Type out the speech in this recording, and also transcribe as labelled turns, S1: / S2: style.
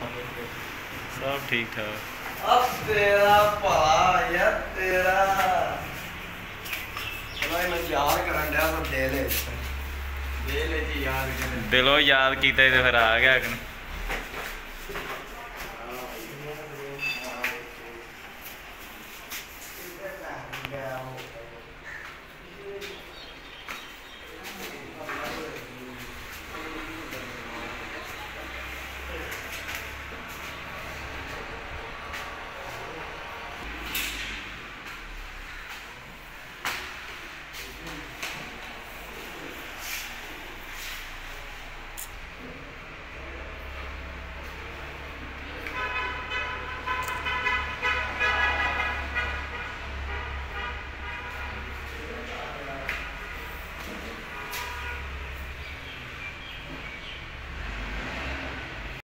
S1: ਸਭ ਠੀਕ ਠਾਕ।
S2: ਅਬ ਤੇਰਾ ਭਲਾ ਯਾਰ ਤੇਰਾ। ਚਲੋ ਮੈਂ ਯਾਦ ਕਰਨ ਡਿਆ ਤਾਂ ਦੇ ਲੈ ਦੇ ਲੈ ਜੀ ਯਾਦ ਕਰ
S1: ਦਿਲੋਂ ਯਾਦ ਕੀਤਾ ਤੇ ਫਿਰ ਆ ਗਿਆ ਕਿ